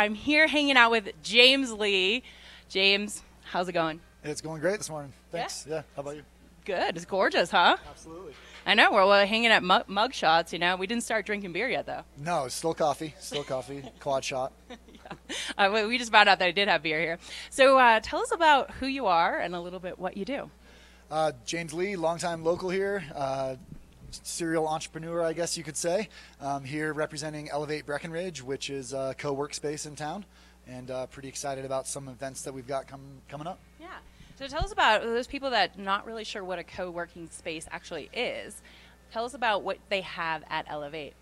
I'm here hanging out with James Lee. James, how's it going? It's going great this morning. Thanks. Yeah. How about you? Good. It's gorgeous, huh? Absolutely. I know. We're, we're hanging at mug, mug shots. You know, we didn't start drinking beer yet, though. No, still coffee. Still coffee. Quad shot. Uh, we- we just found out that I did have beer here. So uh, tell us about who you are and a little bit what you do. Uh, James Lee, longtime local here, uh, serial entrepreneur, I guess you could say. Um, here representing Elevate Breckenridge, which is a co-work space in town, and uh, pretty excited about some events that we've got com- coming up. Yeah. So tell us about those people that not really sure what a co-working space actually is. Tell us about what they have at Elevate.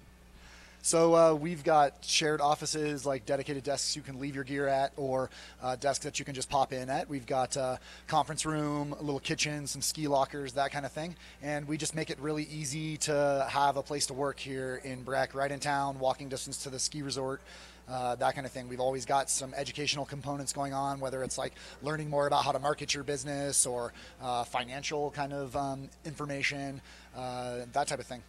So uh, we've got shared offices, like dedicated desks you can leave your gear at, or uh, desks that you can just pop in at. We've got a conference room, a little kitchen, some ski lockers, that kind of thing. And we just make it really easy to have a place to work here in Breck, right in town, walking distance to the ski resort. Uh, that kind of thing. We've always got some educational components going on, whether it's like learning more about how to market your business or uh, financial kind of um, information, uh, that type of thing.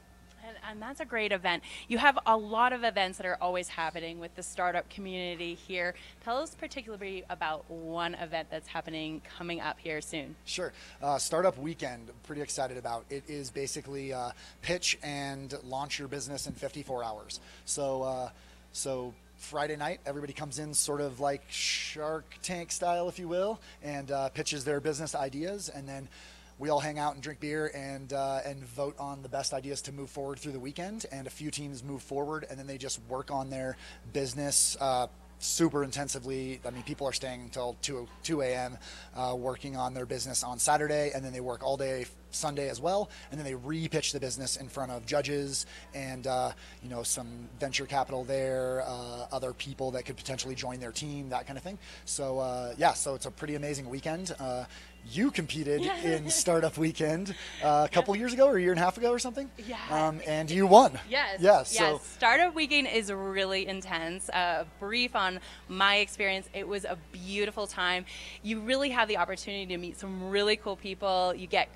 And, and that's a great event. You have a lot of events that are always happening with the startup community here. Tell us particularly about one event that's happening coming up here soon. Sure. Uh, Startup Weekend, pretty excited about. It is basically uh, pitch and launch your business in 54 hours. So, uh, so Friday night, everybody comes in sort of like Shark Tank style, if you will, and uh, pitches their business ideas, and then we all hang out and drink beer and uh, and vote on the best ideas to move forward through the weekend. And a few teams move forward, and then they just work on their business. Uh, super intensively. I mean, people are staying until 2, 2 a.m. Uh, working on their business on Saturday, and then they work all day Sunday as well, and then they re-pitch the business in front of judges and uh, you know some venture capital there, uh, other people that could potentially join their team, that kind of thing. So uh, yeah, so it's a pretty amazing weekend. Uh, you competed in Startup Weekend uh, a couple years ago, or a year and a half ago, or something. Yeah. Um, and you won. Yes. Yes. Yes. So Startup Weekend is really intense. A brief on my experience. It was a beautiful time. You really have the opportunity to meet some really cool people. You get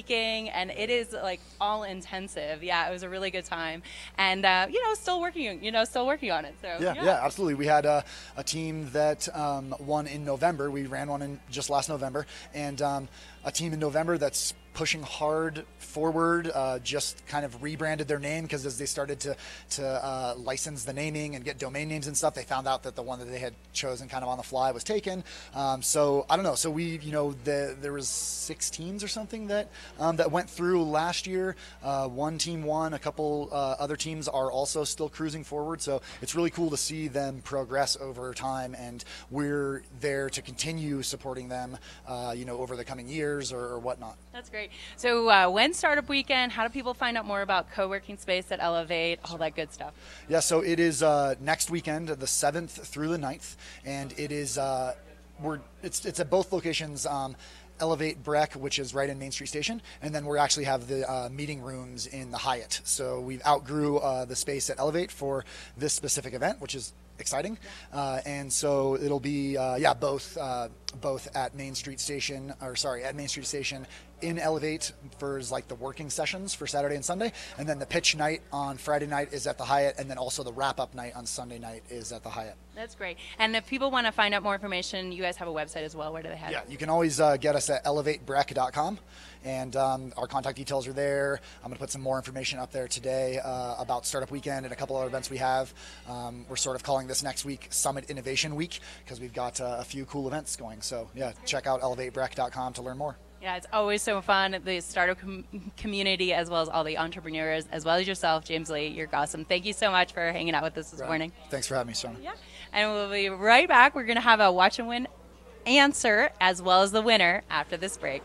critiquing, and it is like all intensive. Yeah, it was a really good time, and uh, you know, still working. You know, still working on it. So Yeah, yeah, absolutely. We had a, a team that um, won in November. We ran one in just last November, and um, a team in November that's pushing hard forward. Uh, just kind of rebranded their name because as they started to to uh, license the naming and get domain names and stuff, they found out that the one that they had chosen kind of on the fly was taken. Um, so I don't know. So we, you know, the, there was six teams or something that um, that went through last year. Uh, one team won. A couple uh, other teams are also still cruising forward. So it's really cool to see them progress over time, and we're there to continue supporting them, uh, you know, over the coming years or, or whatnot. That's great. So, uh, when Startup Weekend? How do people find out more about co-working space at Elevate? All that good stuff. Yeah, so it is uh, next weekend, the seventh through the 9th, and it is uh, we're it's it's at both locations. Um, Elevate Breck, which is right in Main Street Station, and then we actually have the uh, meeting rooms in the Hyatt. So we've outgrew uh, the space at Elevate for this specific event, which is exciting. Uh, and so it'll be uh, yeah both uh, both at Main Street Station or sorry at Main Street Station in Elevate for like the working sessions for Saturday and Sunday, and then the pitch night on Friday night is at the Hyatt, and then also the wrap up night on Sunday night is at the Hyatt. That's great. And if people want to find out more information, you guys have a website as well. Where do they have Yeah, you can always uh, get us at elevatebreck.com, and um, our contact details are there. I'm going to put some more information up there today uh, about Startup Weekend and a couple other events we have. Um, we're sort of calling this next week Summit Innovation Week because we've got uh, a few cool events going. So yeah, check out elevatebreck.com to learn more. Yeah, it's always so fun. The startup com- community, as well as all the entrepreneurs, as well as yourself, James Lee. You're awesome. Thank you so much for hanging out with us this morning. Thanks for having me, Shona. Yeah. And we'll be right back. We're going to have a watch and win answer as well as the winner after this break.